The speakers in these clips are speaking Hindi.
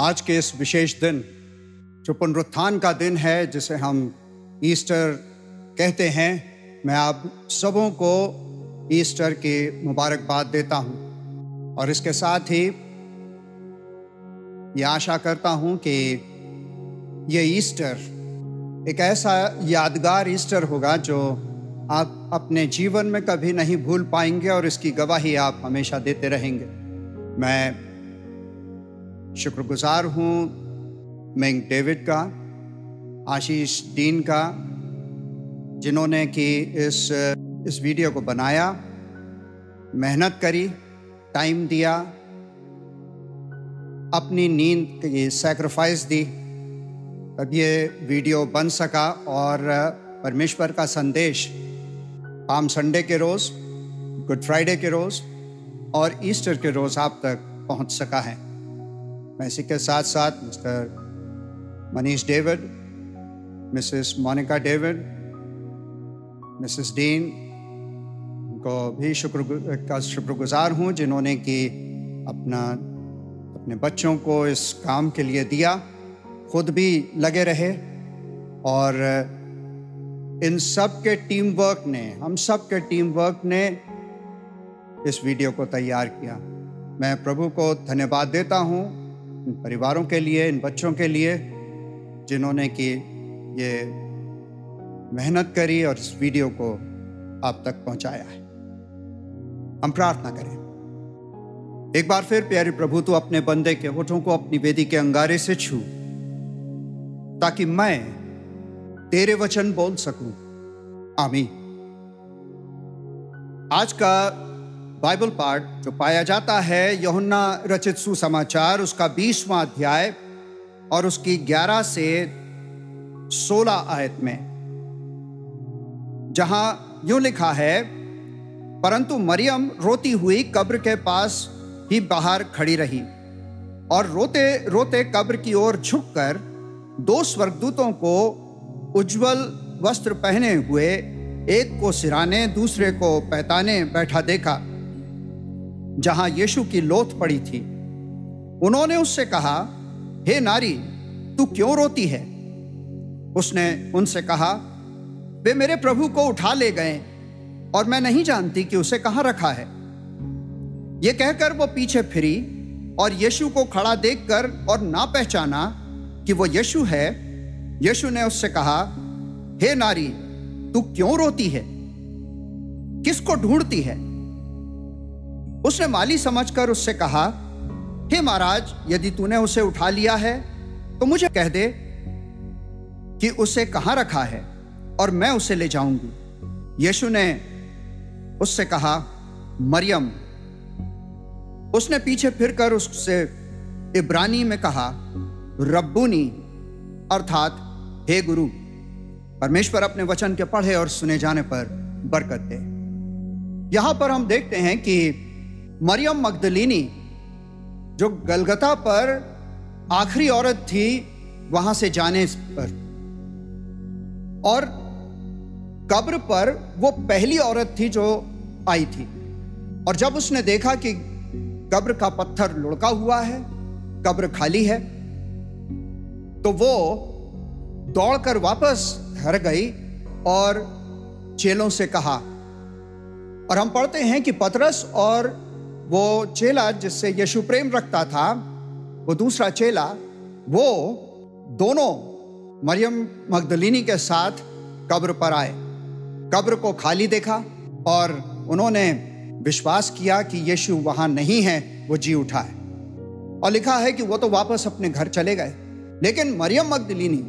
आज के इस विशेष दिन जो पुनरुत्थान का दिन है, जिसे हम ईस्टर कहते हैं। मैं आप सबों को ईस्टर की मुबारकबाद देता हूँ और इसके साथ ही ये आशा करता हूँ कि ये ईस्टर एक ऐसा यादगार ईस्टर होगा जो आप अपने जीवन में कभी नहीं भूल पाएँगे और इसकी गवाही आप हमेशा देते रहेंगे। मैं शुक्रगुजार हूँ मैंग डेविड का, आशीष दीन का, जिन्होंने कि इस इस वीडियो को बनाया, मेहनत करी, टाइम दिया, अपनी नींद की सेक्रीफाइस दी। तब ये वीडियो बन सका और परमेश्वर का संदेश आम संडे के रोज़, गुड फ्राइडे के रोज़ और ईस्टर के रोज़ आप तक पहुँच सका है। मैं इसी के साथ साथ Mr Manish David, Mrs Monica David, Mrs Dean को भी शुक्र का शुक्रगुजार हूँ जिन्होंने कि अपना, अपने बच्चों को इस काम के लिए दिया। खुद भी लगे रहे और इन सब के टीम वर्क ने, हम सब के टीम वर्क ने इस वीडियो को तैयार किया। मैं प्रभु को धन्यवाद देता हूँ इन परिवारों के लिए, इन बच्चों के लिए, जिन्होंने कि ये मेहनत करी और इस वीडियो को आप तक पहुँचाया है। हम प्रार्थना करें। एक बार फिर प्यारे प्रभु तो अपने बंदे के होठों को अपनी वेदी के अंगारे से छू। ताकि मैं तेरे वचन बोल सकूँ। आमीन। आज का बाइबल पार्ट जो पाया जाता है, यहुन्ना रचित सुसमाचार, उसका बीसवां अध्याय और उसकी ग्यारह से सोलह आयत में, जहाँ यूँ लिखा है, परंतु मरियम रोती हुई कब्र के पास ही बाहर खड़ी रही और रोते रोते कब्र की ओर झुककर दो स्वर्गदूतों को उज्जवल वस्त्र पहने हुए, एक को सिराने, दूसरे को पैताने बैठा देखा, जहाँ यीशु की लोथ पड़ी थी। उन्होंने उससे कहा, हे नारी, तू क्यों रोती है? उसने उनसे कहा, वे मेरे प्रभु को उठा ले गए, और मैं नहीं जानती कि उसे कहाँ रखा है। यह कहकर वो पीछे फिरी, और यीशु को खड़ा देखकर और ना पहचाना कि वो यशु है। यशु ने उससे कहा, हे नारी, तू क्यों रोती है? किसको ढूंढती है? उसने माली समझकर उससे कहा, हे महाराज, यदि तूने उसे उठा लिया है तो मुझे कह दे कि उसे कहाँ रखा है और मैं उसे ले जाऊँगी। यीशु ने उससे कहा, मरियम। उसने पीछे फिरकर उससे इब्रानी में कहा रब्बुनी। अर्थात, हे गुरु, परमेश्वर अपने वचन के पढ़े और सुने जाने पर बरकत दे। यहाँ पर हम देखते हैं कि मरियम मगदलिनी, जो गलगता पर आखिरी औरत थी, वहाँ से जाने पर और कब्र पर वो पहली औरत थी जो आई थी। और जब उसने देखा कि कब्र का पत्थर लुढ़का हुआ है, कब्र खाली है तो वो दौड़कर वापस घर गई और चेलों से कहा, और हम पढ़ते हैं कि पतरस और वो चेला जिससे यीशु प्रेम रखता था, वो दूसरा चेला, वो दोनों मरियम मगदलिनी के साथ कब्र पर आए। कब्र को खाली देखा और उन्होंने विश्वास किया कि यीशु वहाँ नहीं है, वो जी उठा है और लिखा है कि वो तो वापस अपने घर चले गए। लेकिन मरियम मगदलिनी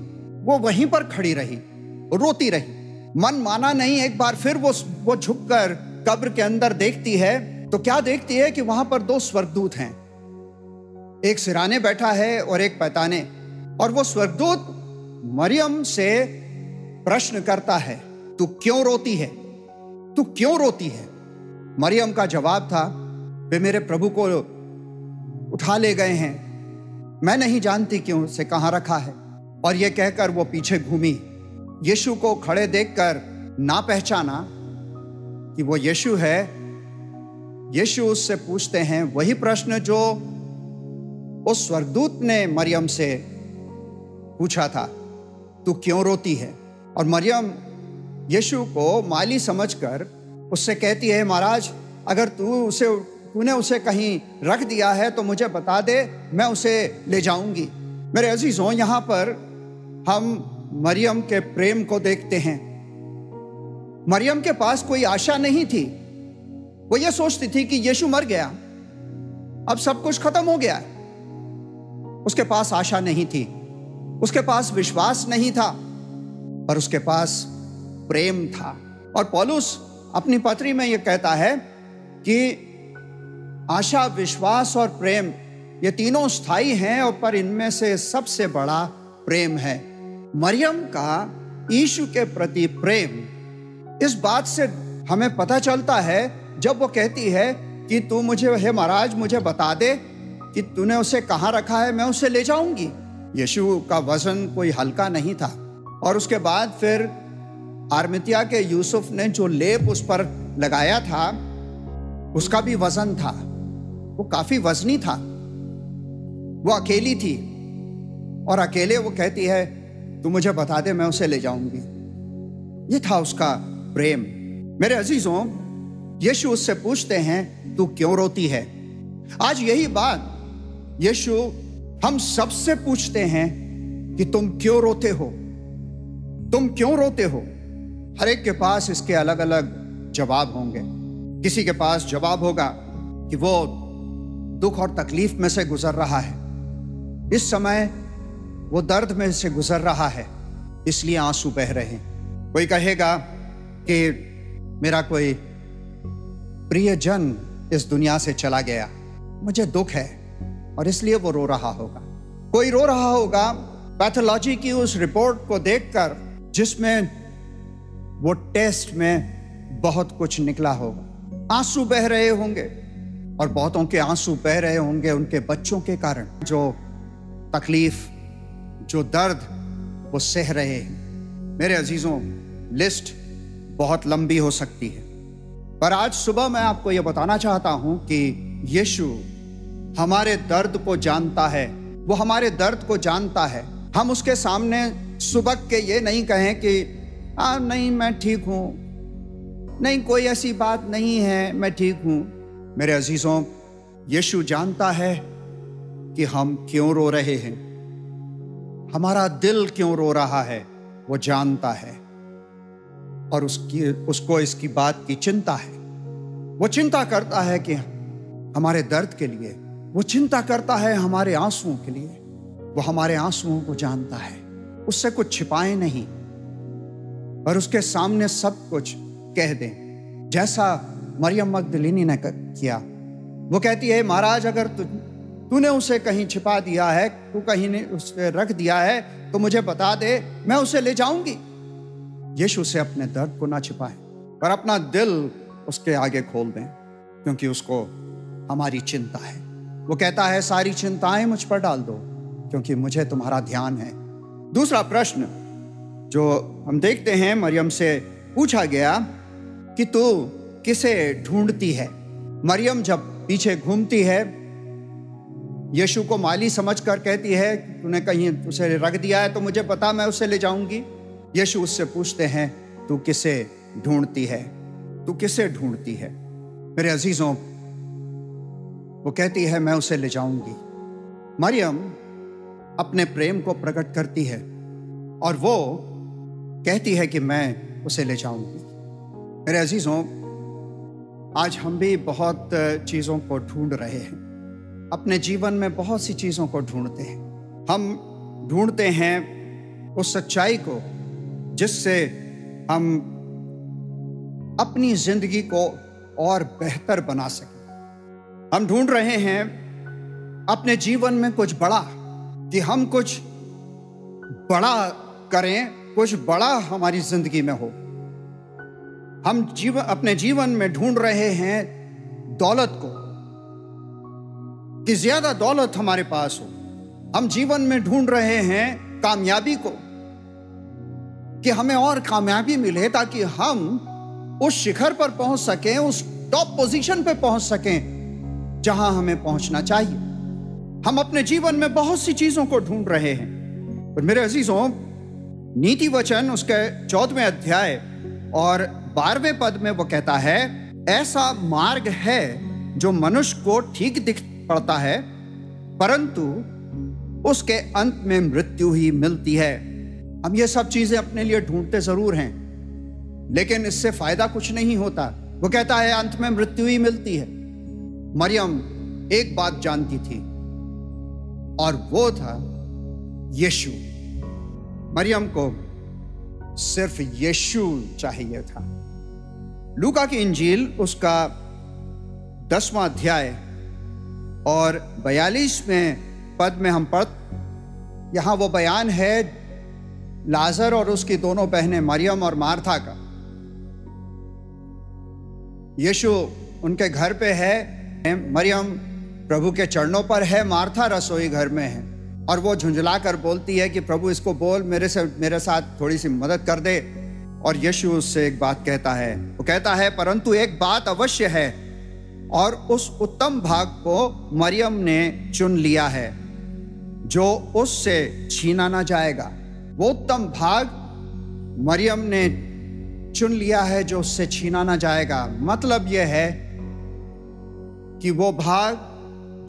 वो वहीं पर खड़ी रही, रोती रही। मन माना नहीं, एक बार फिर वो वो झुककर कब्र के अंदर देखती है तो क्या देखती है कि वहाँ पर दो स्वर्गदूत हैं। एक सिराने बैठा है और एक पैताने, और वो स्वर्गदूत मरियम से प्रश्न करता है, तू क्यों रोती है? तू क्यों रोती है? मरियम का जवाब था, वे मेरे प्रभु को उठा ले गए हैं। मैं नहीं जानती क्यों से कहाँ रखा है। और यह कह कहकर वो पीछे घूमी। यीशु को खड़े देखकर ना पहचाना कि वो यीशु है। यीशु उससे पूछते हैं, वही प्रश्न जो उस स्वर्गदूत ने मरियम से पूछा था, तू क्यों रोती है? और मरियम यीशु को माली समझकर उससे कहती है, महाराज, अगर तू उसे तूने उसे कहीं रख दिया है तो मुझे बता दे, मैं उसे ले जाऊँगी। मेरे अजीजों, यहाँ पर हम मरियम के प्रेम को देखते हैं। मरियम के पास कोई आशा नहीं थी। वो ये सोचती थी कि यीशु मर गया। अब सब कुछ खत्म हो गया। उसके पास आशा नहीं थी। उसके पास विश्वास नहीं था। पर उसके पास प्रेम था। और पॉलुस अपनी पत्री में यह कहता है कि आशा, विश्वास और प्रेम, ये तीनों स्थायी हैं और पर इनमें से सबसे बड़ा प्रेम है। मरियम का यीशु के प्रति प्रेम। इस बात से हमें पता चलता है, जब वो कहती है कि तू मुझे, हे महाराज, मुझे बता दे कि तूने उसे कहाँ रखा है, मैं उसे ले जाऊँगी। यीशु का वज़न कोई हल्का नहीं था। और उसके बाद फिर आर्मितिया के यूसुफ ने जो लेप उस पर लगाया था, उसका भी वज़न था। वो काफ़ी वजनी था। वो अकेली थी और अकेले वो कहती है, तू मुझे बता दे, मैं उसे ले जाऊँगी। ये था उसका प्रेम। मेरे अजीजों, यीशु उससे पूछते हैं, तू क्यों रोती है? आज यही बात, यीशु हम सबसे पूछते हैं कि तुम क्यों रोते हो? तुम क्यों रोते हो? हर एक के पास इसके अलग अलग जवाब होंगे। किसी के पास जवाब होगा कि वो दुख और तकलीफ़ में से गुजर रहा है। इस समय वो दर्द में से गुजर रहा है, इसलिए आँसू बह रहे हैं। कोई कहेगा कि मेरा कोई प्रियजन इस दुनिया से चला गया। मुझे दुख है और इसलिए वो रो रहा होगा। कोई रो रहा होगा, पैथोलॉजी की उस रिपोर्ट को देखकर जिसमें वो टेस्ट में बहुत कुछ निकला होगा। आँसू बह रहे होंगे। और बहुतों के आँसू बह रहे होंगे उनके बच्चों के कारण। जो तकलीफ़ जो दर्द वो सह रहे हैं। मेरे अजीजों लिस्ट बहुत लंबी हो सकती है। पर आज सुबह मैं आपको यह बताना चाहता हूँ कि यीशु हमारे दर्द को जानता है। वो हमारे दर्द को जानता है। हम उसके सामने सुबह के ये नहीं कहें कि आ, नहीं मैं ठीक हूँ। नहीं कोई ऐसी बात नहीं है मैं ठीक हूँ। मेरे अजीजों, यीशु जानता है कि हम क्यों रो रहे हैं। हमारा दिल क्यों रो रहा है, वो जानता है। और उसकी, उसको इसकी बात की चिंता है। वो चिंता करता है कि हमारे दर्द के लिए, वो चिंता करता है हमारे आंसुओं के लिए। वो हमारे आंसुओं को जानता है, उससे कुछ छिपाए नहीं। और उसके सामने सब कुछ कह दें, जैसा मरियम मकदलिनी ने किया। वो कहती है, महाराज, अगर तूने उसे कहीं छिपा दिया है, तू कहीं ने उसे रख दिया है तो मुझे बता दे, मैं उसे ले जाऊँगी। यीशु से अपने दर्द को ना छिपाए, पर अपना दिल उसके आगे खोल दें, क्योंकि उसको हमारी चिंता है। वो कहता है, सारी चिंताएँ मुझ पर डाल दो, क्योंकि मुझे तुम्हारा ध्यान है। दूसरा प्रश्न, जो हम देखते हैं, मरियम से पूछा गया कि तू किसे ढूंढती है? मरियम जब पीछे घूमती है, यीशु को माली समझकर कहती है, तूने कहीं उसे रख दिया है तो मुझे पता मैं उसे ले जाऊँगी। यीशु उससे पूछते हैं, तू किसे ढूंढती है? तू किसे ढूंढती है? मेरे अजीजों, वो कहती है, मैं उसे ले जाऊँगी। मरियम अपने प्रेम को प्रकट करती है और वो कहती है कि मैं उसे ले जाऊँगी। मेरे अजीजों आज हम भी बहुत चीज़ों को ढूंढ रहे हैं। अपने जीवन में बहुत सी चीज़ों को ढूंढते हैं। हम ढूंढते हैं उस सच्चाई को, जिससे हम अपनी ज़िंदगी को और बेहतर बना सकें। हम ढूंढ रहे हैं अपने जीवन में कुछ बड़ा, कि हम कुछ बड़ा करें, कुछ बड़ा हमारी ज़िंदगी में हो। हम जीवन अपने जीवन में ढूंढ रहे हैं दौलत को, कि ज़्यादा दौलत हमारे पास हो। हम जीवन में ढूंढ रहे हैं कामयाबी को, कि हमें और कामयाबी मिले ताकि हम उस शिखर पर पहुँच सकें, उस टॉप पोजीशन पर पहुँच सकें, जहाँ हमें पहुँचना चाहिए। हम अपने जीवन में बहुत सी चीज़ों को ढूंढ रहे हैं। और मेरे अजीजों, नीति वचन उसके चौदहवें अध्याय और बारहवें पद में वो कहता है, ऐसा मार्ग है जो मनुष्य को ठीक दिख पड़ता है, परंतु उसके अंत में मृत्यु ही मिलती है। हम ये सब चीज़ें अपने लिए ढूंढते ज़रूर हैं, लेकिन इससे फ़ायदा कुछ नहीं होता। वो कहता है, अंत में मृत्यु ही मिलती है। मरियम एक बात जानती थी, और वो था यीशु। मरियम को सिर्फ़ यीशु चाहिए था। लूका की इंजील उसका दसवां अध्याय और बयालीसवें पद में हम पढ़, यहाँ वो बयान है लाजर और उसकी दोनों बहनें मरियम और मार्था का। यीशु उनके घर पे है, मरियम प्रभु के चरणों पर है, मार्था रसोई घर में है। और वो झुंझला कर बोलती है कि प्रभु इसको बोल, मेरे से, मेरे साथ थोड़ी सी मदद कर दे। और यशु उससे एक बात कहता है। वो कहता है, परंतु एक बात अवश्य है और उस उत्तम भाग को मरियम ने चुन लिया है, जो उससे छीना ना जाएगा। वो उत्तम भाग मरियम ने चुन लिया है, जो उससे छीना ना जाएगा। मतलब यह है कि वो भाग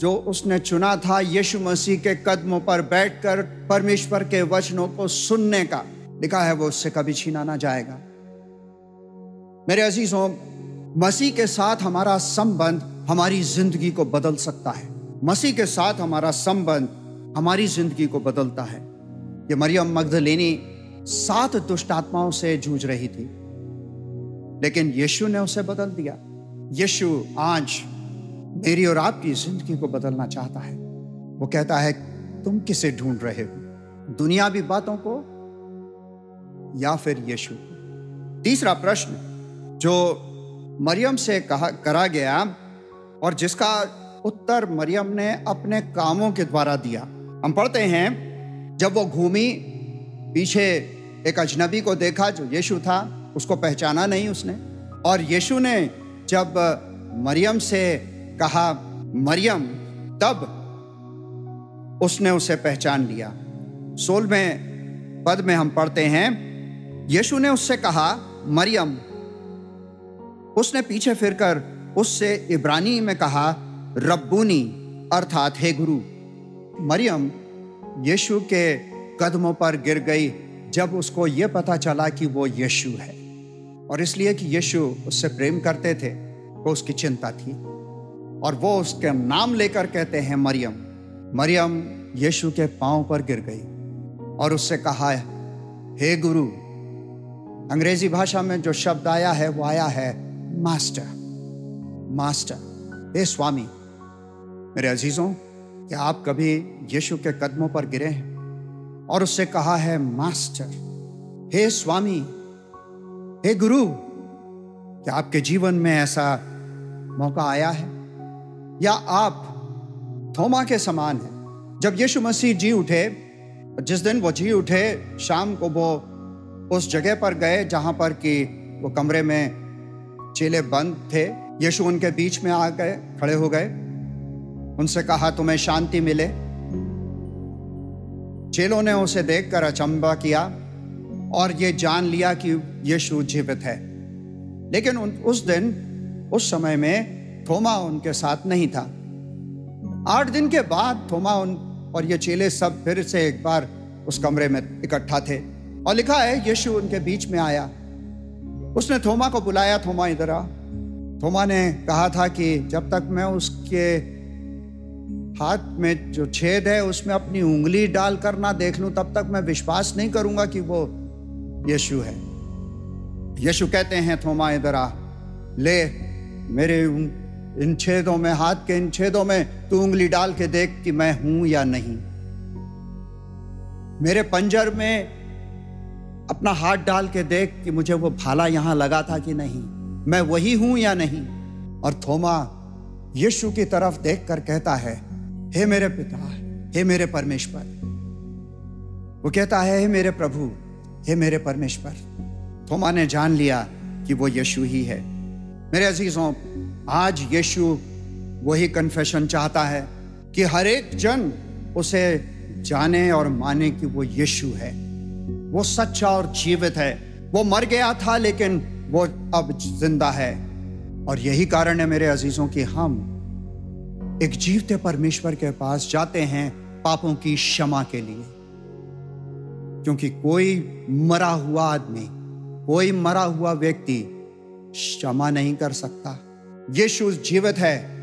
जो उसने चुना था यीशु मसीह के कदमों पर बैठकर परमेश्वर के वचनों को सुनने का लिखा है वो उससे कभी छीना ना जाएगा। मेरे अजीजों, मसीह के साथ हमारा संबंध हमारी ज़िंदगी को बदल सकता है। मसीह के साथ हमारा संबंध हमारी ज़िंदगी को बदलता है। ये मरियम मगधलेनी सात दुष्ट आत्माओं से जूझ रही थी, लेकिन यीशु ने उसे बदल दिया। यीशु आज मेरी और आपकी ज़िंदगी को बदलना चाहता है। वो कहता है, तुम किसे ढूंढ रहे हो? दुनियावी बातों को या फिर यीशु? तीसरा प्रश्न, जो मरियम से कहा, करा गया और जिसका उत्तर मरियम ने अपने कामों के द्वारा दिया। हम पढ़ते हैं, जब वो घूमी, पीछे एक अजनबी को देखा जो यीशु था, उसको पहचाना नहीं उसने। और यीशु ने जब मरियम से कहा, मरियम, तब उसने उसे पहचान लिया। सोलहवें पद में हम पढ़ते हैं यीशु ने उससे कहा, मरियम। उसने पीछे फिरकर उससे इब्रानी में कहा, रब्बूनी, अर्थात, हे गुरु। मरियम यीशु के कदमों पर गिर गई, जब उसको यह पता चला कि वो यीशु है। और इसलिए कि यीशु उससे प्रेम करते थे, वो उसकी चिंता थी। और वो उसके नाम लेकर कहते हैं, मरियम। मरियम यीशु के पाँव पर गिर गई और उससे कहा, हे गुरु अंग्रेज़ी भाषा में जो शब्द आया है, वो आया है, मास्टर। मास्टर। हे स्वामी, मेरे अजीजों, क्या आप कभी यीशु के कदमों पर गिरे हैं? और उससे कहा है, मास्टर, हे स्वामी, हे गुरु, क्या आपके जीवन में ऐसा मौका आया है? या आप थोमा के समान हैं? जब यीशु मसीह जी उठे, जिस दिन वो जी उठे, शाम को वो उस जगह पर गए जहाँ पर कि वो कमरे में चेले बंद थे। यीशु उनके बीच में आ गए, खड़े हो गए। उनसे कहा, तुम्हें शांति मिले। चेलों ने उसे देखकर अचंबा किया और ये जान लिया कि यीशु जीवित है। लेकिन उस दिन, उस समय में थोमा उनके साथ नहीं था। आठ दिन के बाद थोमा उन और ये चेले सब फिर से एक बार उस कमरे में इकट्ठा थे। और लिखा है, यीशु उनके बीच में आया। उसने थोमा को बुलाया, थोमा इधर आ। थोमा ने कहा था कि जब तक मैं उसके हाथ में जो छेद है, उसमें अपनी उंगली डाल कर ना देख लूँ, तब तक मैं विश्वास नहीं करूँगा कि वो यीशु है। यीशु कहते हैं, थोमा इधर आ। ले, मेरे इन छेदों में, हाथ के इन छेदों में तू उंगली डाल के देख कि मैं हूँ या नहीं। मेरे पंजर में अपना हाथ डाल के देख कि मुझे वो भाला यहाँ लगा था कि नहीं। मैं वही हूँ या नहीं? और थोमा यीशु की तरफ़ देख कर कहता है, हे मेरे पिता, हे मेरे परमेश्वर। वो कहता है, हे मेरे प्रभु, हे मेरे परमेश्वर। थोमा ने जान लिया कि वो यीशु ही है। मेरे अजीजों, आज यीशु वही कन्फेशन चाहता है कि हर एक जन उसे जाने और माने कि वो यीशु है। वो सच्चा और जीवित है। वो मर गया था, लेकिन वो अब ज़िंदा है। और यही कारण है मेरे अजीजों कि हम एक जीवते परमेश्वर के पास जाते हैं पापों की क्षमा के लिए। क्योंकि कोई मरा हुआ आदमी, कोई मरा हुआ व्यक्ति क्षमा नहीं कर सकता। यीशु जीवित है,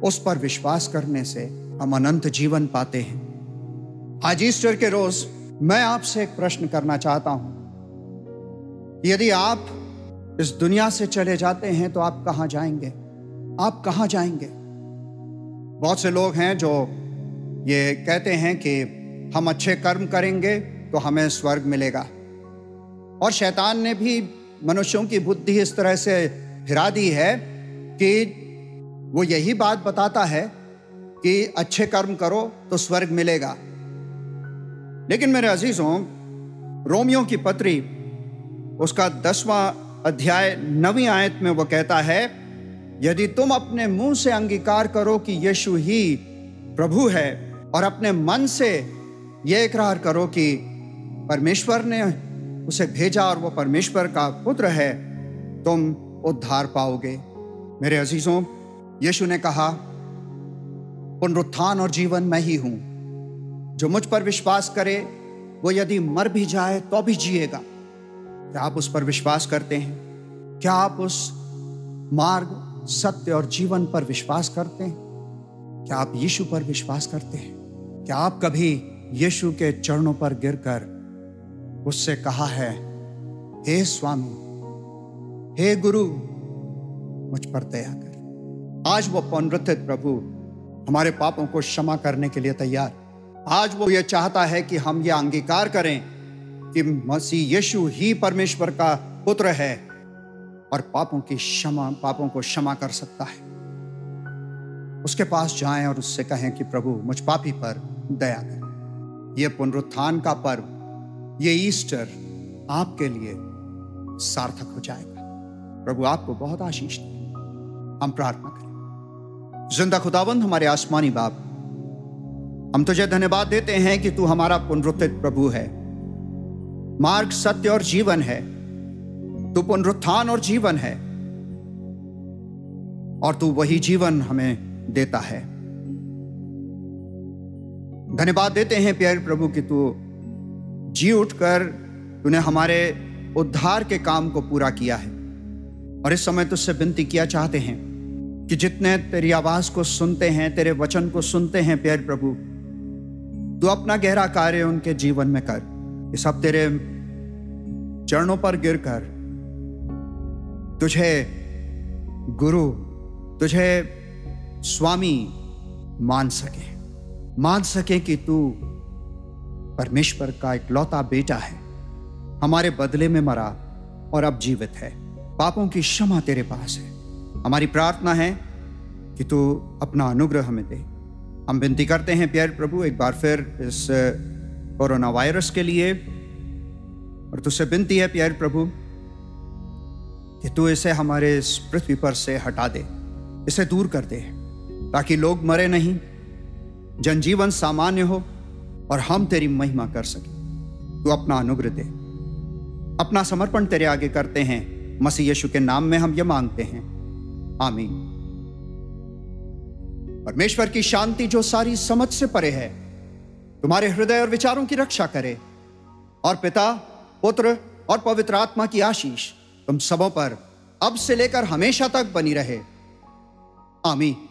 उस पर विश्वास करने से हम अनंत जीवन पाते हैं। आज ईस्टर के रोज मैं आपसे एक प्रश्न करना चाहता हूँ। यदि आप इस दुनिया से चले जाते हैं तो आप कहाँ जाएँगे? आप कहाँ जाएँगे? बहुत से लोग हैं जो ये कहते हैं कि हम अच्छे कर्म करेंगे तो हमें स्वर्ग मिलेगा। और शैतान ने भी मनुष्यों की बुद्धि इस तरह से फिरा दी है कि वो यही बात बताता है कि अच्छे कर्म करो तो स्वर्ग मिलेगा। लेकिन मेरे अजीजों रोमियो की पत्री, उसका दसवां अध्याय नवी आयत में वो कहता है, यदि तुम अपने मुँह से अंगीकार करो कि यीशु ही प्रभु है, और अपने मन से यह इकरार करो कि परमेश्वर ने उसे भेजा और वो परमेश्वर का पुत्र है, तुम उद्धार पाओगे। मेरे अजीजों, यीशु ने कहा, पुनरुत्थान और जीवन मैं ही हूँ। जो मुझ पर विश्वास करे, वो यदि मर भी जाए तो भी जिएगा। क्या आप उस पर विश्वास करते हैं? क्या आप उस मार्ग, सत्य और जीवन पर विश्वास करते हैं? क्या आप यीशु पर विश्वास करते हैं? क्या आप कभी यीशु के चरणों पर गिरकर उससे कहा है, हे स्वामी, हे गुरु, मुझ पर दया कर। आज वो पुनरुत्थित प्रभु हमारे पापों को क्षमा करने के लिए तैयार आज वो ये चाहता है कि हम ये अंगीकार करें कि मसीह यीशु ही परमेश्वर का पुत्र है और पापों की क्षमा, पापों को क्षमा कर सकता है। उसके पास जाएँ और उससे कहें कि प्रभु, मुझ पापी पर दया कर। यह पुनरुत्थान का पर्व, ये ईस्टर आपके लिए सार्थक हो जाएगा। प्रभु, आपको बहुत आशीष हम प्रार्थना करें। ज़िंदा खुदाबंद हमारे आसमानी बाप हम तुझे धन्यवाद देते हैं कि तू हमारा पुनरुत्थित प्रभु है। मार्ग सत्य और जीवन है। तू पुनरुत्थान और जीवन है। और तू वही जीवन हमें देता है। धन्यवाद देते हैं प्यारे प्रभु कि तू जी उठकर तूने हमारे उद्धार के काम को पूरा किया है। और इस समय तुझसे विनती किया चाहते हैं कि जितने तेरी आवाज़ को सुनते हैं, तेरे वचन को सुनते हैं प्यार प्रभु तू अपना गहरा कार्य उनके जीवन में कर। ये सब तेरे चरणों पर गिर कर। तुझे गुरु, तुझे स्वामी मान सके। मान सके कि तू परमेश्वर का इकलौता बेटा है। हमारे बदले में मरा और अब जीवित है। पापों की क्षमा तेरे पास है। हमारी प्रार्थना है कि तू अपना अनुग्रह हमें दे। हम विनती करते हैं, प्यार प्रभु, एक बार फिर इस कोरोना वायरस के लिए। और तुझसे विनती है, प्यार प्रभु, कि तू इसे हमारे इस पृथ्वी पर से हटा दे, इसे दूर कर दे, ताकि लोग मरे नहीं, जनजीवन सामान्य हो, और हम तेरी महिमा कर सके। तू अपना अनुग्रह दे। अपना समर्पण तेरे आगे करते हैं। मसीह यीशु के नाम में हम ये मांगते हैं। आमीन। परमेश्वर की शांति जो सारी समझ से परे है, तुम्हारे हृदय और विचारों की रक्षा करे। और पिता, पुत्र और पवित्र आत्मा की आशीष तुम सबों पर अब से लेकर हमेशा तक बनी रहे। आमीन।